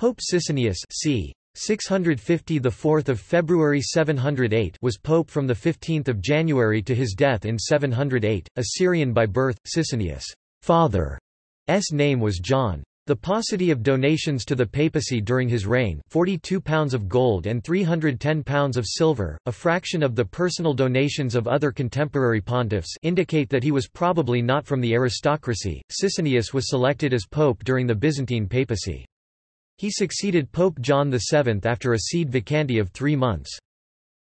Pope Sisinnius c. 650 the 4th of February 708 was pope from the 15th of January to his death in 708 a Syrian by birth Sisinnius father's name was John the paucity of donations to the papacy during his reign 42 pounds of gold and 310 pounds of silver, a fraction of the personal donations of other contemporary pontiffs indicate that he was probably not from the aristocracy. Sisinnius was selected as pope during the Byzantine papacy. He succeeded Pope John VII after a sede vacante of three months.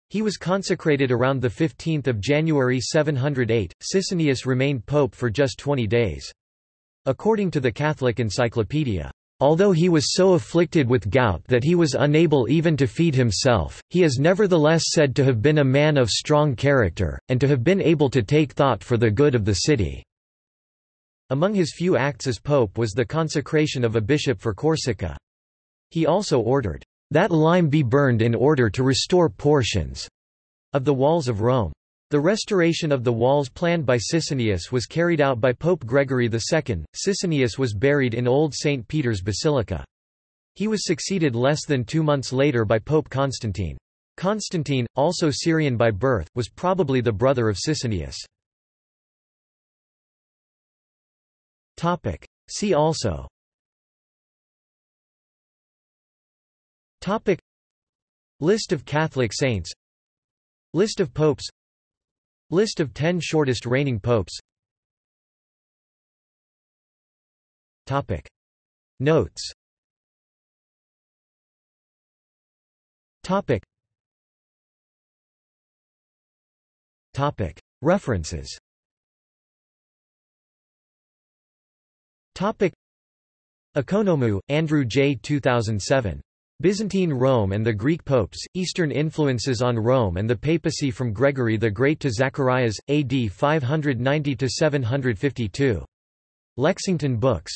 He was consecrated around 15 January 708. Sisinnius remained pope for just 20 days. According to the Catholic Encyclopedia, Although he was so afflicted with gout that he was unable even to feed himself, he is nevertheless said to have been a man of strong character, and to have been able to take thought for the good of the city." Among his few acts as pope was the consecration of a bishop for Corsica. He also ordered, "...that lime be burned in order to restore portions," of the walls of Rome. The restoration of the walls planned by Sisinnius was carried out by Pope Gregory II. Sisinnius was buried in Old St. Peter's Basilica. He was succeeded less than two months later by Pope Constantine. Constantine, also Syrian by birth, was probably the brother of Sisinnius. See also List of Catholic saints List of popes List of 10 shortest reigning popes Topic. Notes Topic. Topic. References Topic. Ekonomou, Andrew J. 2007. Byzantine Rome and the Greek popes, Eastern influences on Rome and the papacy from Gregory the Great to Zacharias, AD 590–752. Lexington Books.